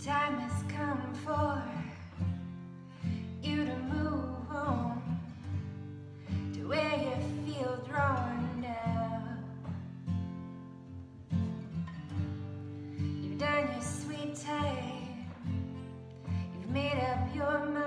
time has come for you to move on to where you feel drawn now. You've done your sweet time, you've made up your mind.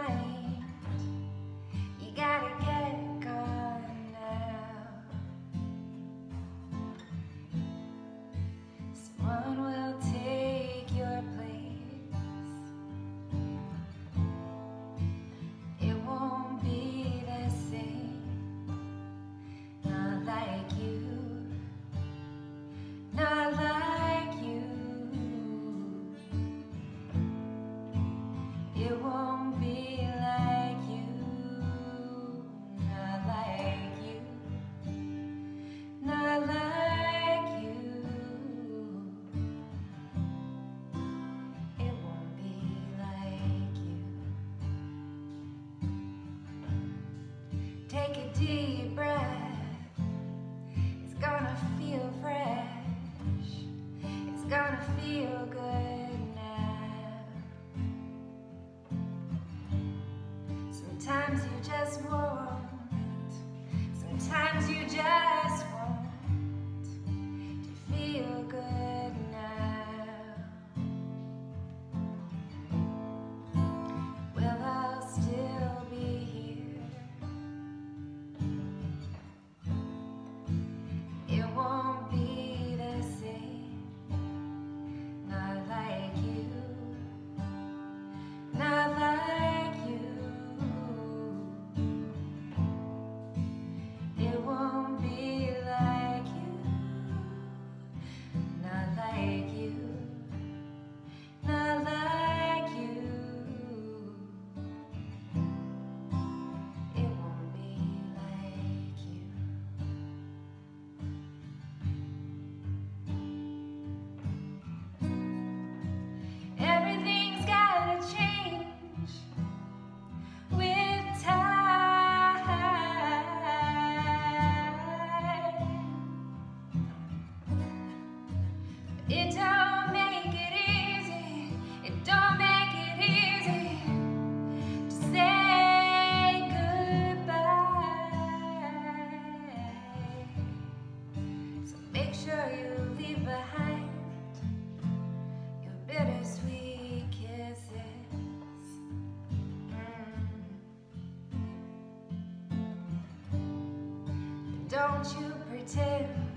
Take a deep breath. It's gonna feel fresh. It's gonna feel good now. Sometimes you It don't make it easy. It don't make it easy to say goodbye. So make sure you leave behind your bittersweet kisses. Mm. Don't you pretend